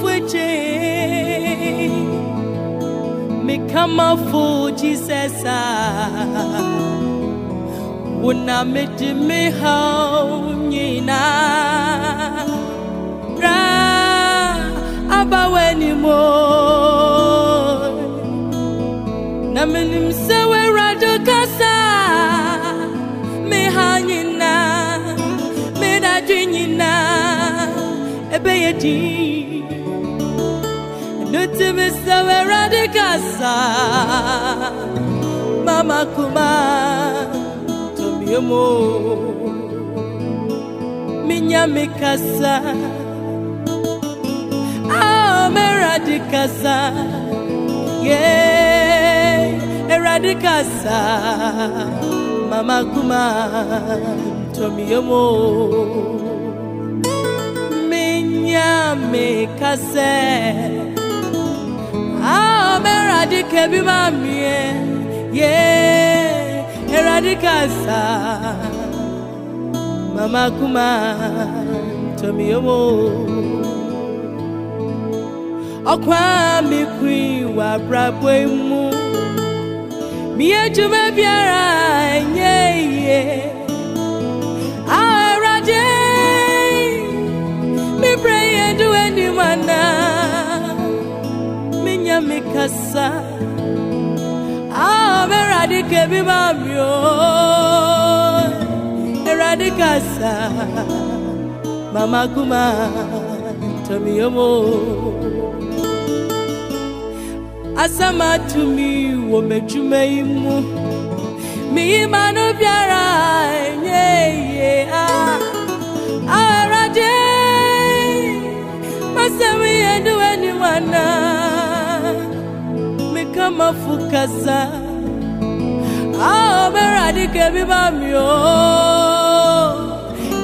fueche me kama fu Jesus. Wuna me di me hau nyina Ebe ye di Nuti me se we rado kasa Mama kuma Tomiyomo Minya me kasa Ah, me rado kasa yeah, eradicasa, mama kuma, tomiyomo, minya me kase, me radica bi mamie, yeah, eradicasa, mama kuma, tomiyomo ọkwa mi kwi wa brabo mu. Mi ejuma biara enye kasa. Radi ke bi ma mi o eradi kasa. Mama kuma tomi yomo asama tumi wɔ m'adwuma yi mu meyima no biara meka mafo kasa ao ah, mɛwurade ka bi ma me o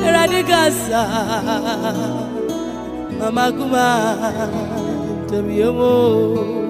awurade kasa mama kuma tamiyomo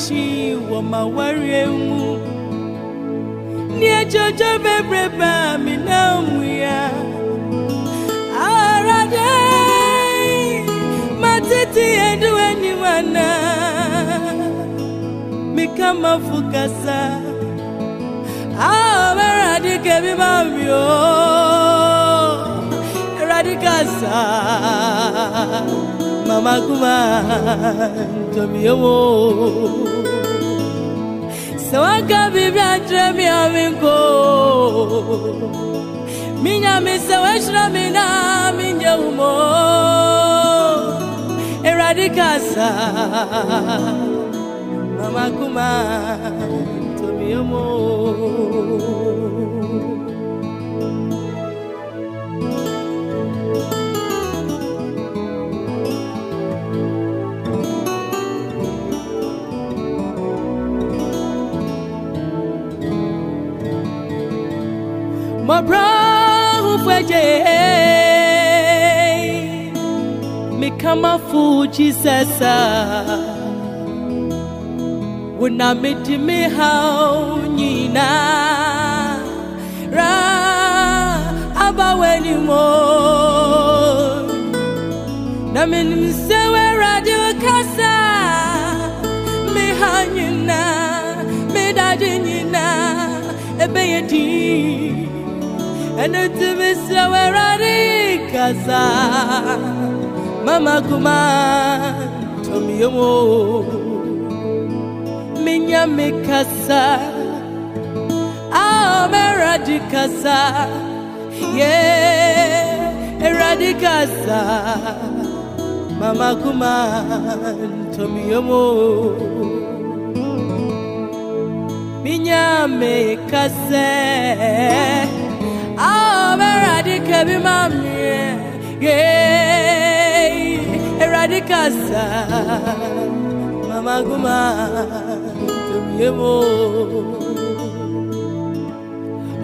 michi wɔ ma wari mu ẹjọjọ bẹbẹ bá mi náà mú ya wà náà mi ká má fún kásá àwọn mẹ́rin àdìgẹ́ mi bá mi o. Ẹ̀rọ àdìgásá mama kuma tomi yomo sawaka bibi atre mi aminko minya mi sawashra mi na minya umo. Eradicasa mama kuma tomi yomo mọ̀brọ́ hùfẹ́jẹ́ mi kama fún jesus wùnà mi di mi ha nyina. Ra abawẹ́ ni mo. Na mi nim sẹ́ wẹ́ radio kasa. Mi ha nyina it's Miss Kaza Mama Kuma Tomiomo. Minya Mikasa. Ah Meradicasa Yeah Eradicasa Mama Kuma Tomiomo. Minya Mikasa Ah, Meradi kebi mamie, yeah. Eradi kasa Mama guma Tumyemo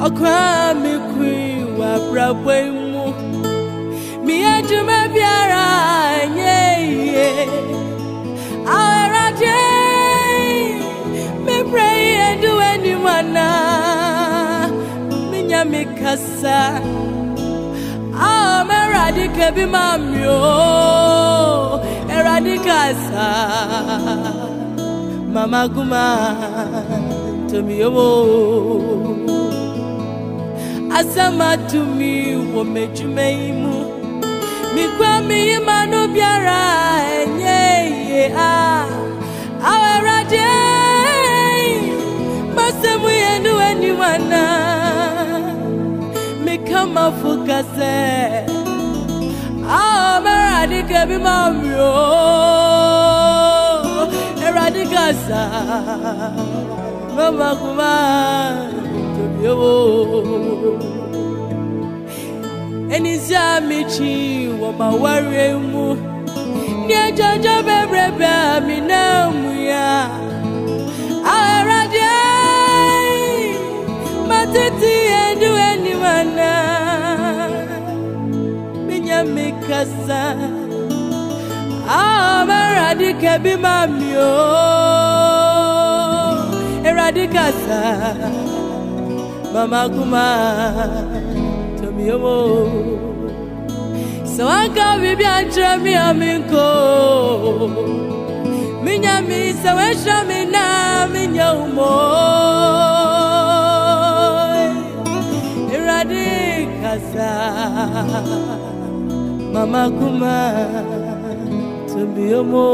Ọkwa mi kwi wa brabọ imu Mi ejuma biara Minya mi kasa. Ah, meradi kebi mamio, eradi kasa, mama guma, tomi yomo. Asama tumi wo mejume imu, mi kwa fuka sɛ awɔmɛrade ka bi ma mio ɛrade kasa mɛma kuma tobiowo ɛnisɛ mekyi wɔ mawareɛ mu neɛ gyɔgyɔ bɛbrɛbɛ a mena mu ya. Awɛradeɛ matete yɛndu anim anaa mikasa Amaradi kebi mamio Eradikasa. Mama kuma Tomiomo. Sawaka bibi antra mi aminko Minya mi sawesha mi na minya umo kasa mama kuma tumbi omo